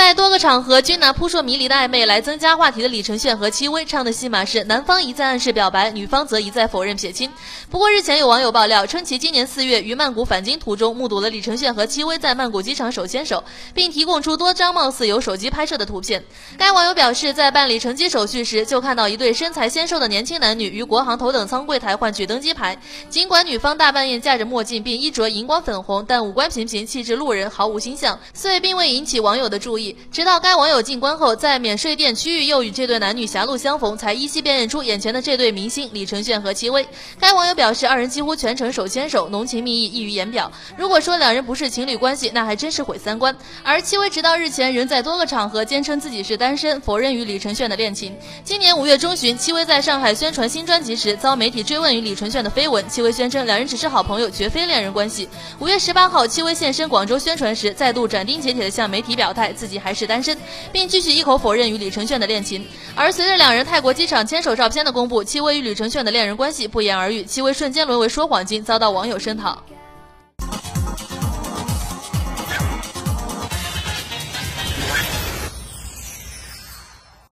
在多个场合均拿扑朔迷离的暧昧来增加话题的李承铉和戚薇唱的戏码是，男方一再暗示表白，女方则一再否认撇清。不过日前有网友爆料称，其今年四月于曼谷返京途中目睹了李承铉和戚薇在曼谷机场手牵手，并提供出多张貌似由手机拍摄的图片。该网友表示，在办理乘机手续时，就看到一对身材纤瘦的年轻男女于国航头等舱柜台换取登机牌。尽管女方大半夜架着墨镜并衣着荧光粉红，但五官平平，气质路人，毫无星相，遂并未引起网友的注意。直到该网友进关后，在免税店区域又与这对男女狭路相逢，才依稀辨认出眼前的这对明星李承铉和戚薇。该网友表示，二人几乎全程手牵手，浓情蜜意溢于言表。如果说两人不是情侣关系，那还真是毁三观。而戚薇直到日前仍在多个场合坚称自己是单身，否认与李承铉的恋情。今年五月中旬，戚薇在上海宣传新专辑时，遭媒体追问与李承铉的绯闻，戚薇宣称两人只是好朋友，绝非恋人关系。五月十八号，戚薇现身广州宣传时，再度斩钉截铁地向媒体表态自己。还是单身，并继续一口否认与李承铉的恋情。而随着两人泰国机场牵手照片的公布，戚薇与李承铉的恋人关系不言而喻。戚薇瞬间沦为说谎精，遭到网友声讨。